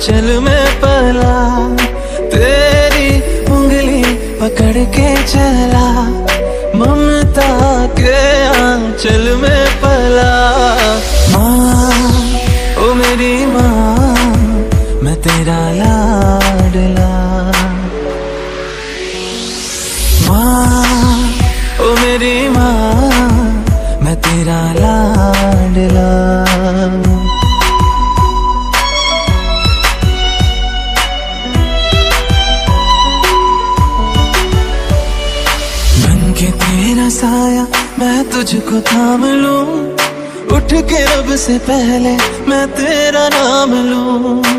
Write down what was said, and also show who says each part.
Speaker 1: चल में पला, तेरी उंगली पकड़ के चला। ममता के चल में पला। माँ, ओ मेरी माँ, मैं तेरा लाडला। माँ, ओ मेरी माँ, मैं तेरा लाडला। के तेरा साया मैं तुझको थाम लूँ। उठ के रब से पहले मैं तेरा नाम लूँ।